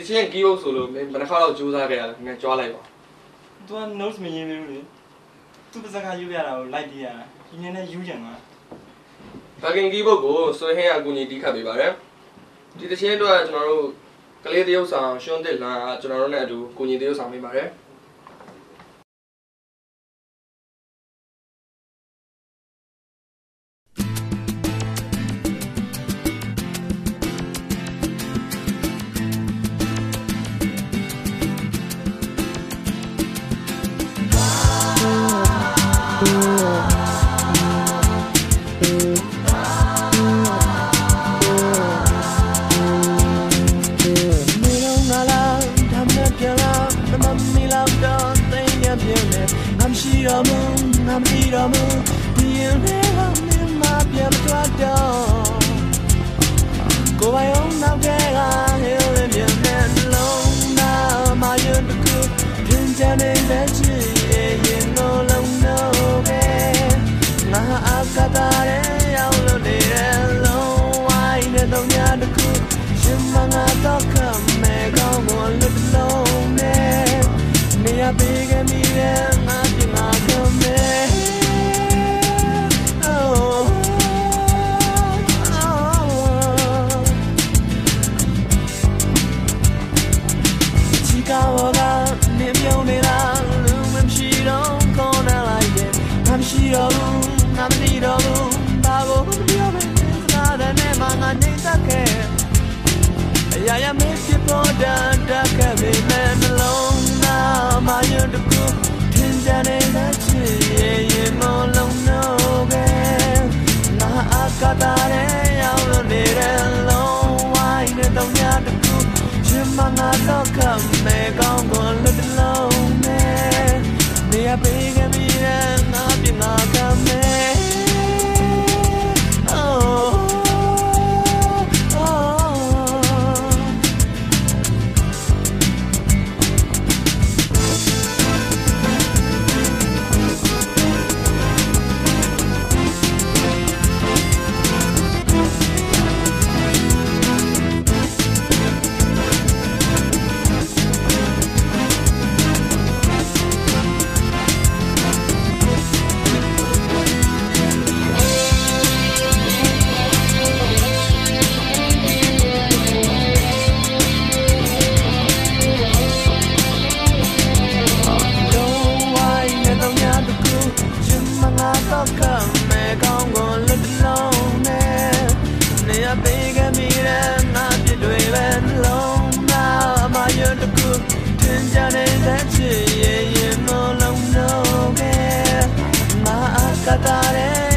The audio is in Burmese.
တချင်းကီးဖို့ဆိုလို့မင်းဘယ်နှခါတော့ကြိုးစားခဲ့ရလဲငါကြွားလိုက်ပါသူက notes မရင်းသေးဘူးလေသူပါစကားယူရတာကိုလိုက်ပြရတာဒီနေ့နဲ့ယူကြံမှာဘက်ကင်ကီးဖို့ကိုဆွေဟင်းအကူအညီတီးခတ်ပေးပါတယ်ဒီတချင်းအတွက်ကျွန်တော်တို့ကလေးတရုပ်ဆောင်ရှွန်းတစ်လန်ကကျွန်တော်တို့နဲ့အတူကူညီတရုပ်ဆောင်ပေးပါတယ် သိရပြင်းနေငါမရှိတော့ဘူးငါမသိတော့ဘူး ချီကာဝကနေပြုံးနေတာလူမရှိတော့ခေါ်နေလိုက်တယ်ငါမရှိတော့ဘူးငါမနေတော့ဘူးဘာကိုပြောမလဲစကားနဲ့မှငါနေတတ်ခဲ့အရာရာမဖြစ်ပေါ်တတ်တတ်ခဲ့ပေမဲ့နှလုံးသားမယွန်းတကူထင်ကြနေတဲ့ချစ်ရဲ့ရင်မလုံးတော့ပဲငါအကတာရဲ့ရောက်လို့နေတဲ့လုံးဝိုင်းတဲ့တော့ညတကူချင် မငါတော့ကမဲကောင်းကိုလွတ်တလုံးနဲ့နေရပေးခဲ့မိတဲ့ ချ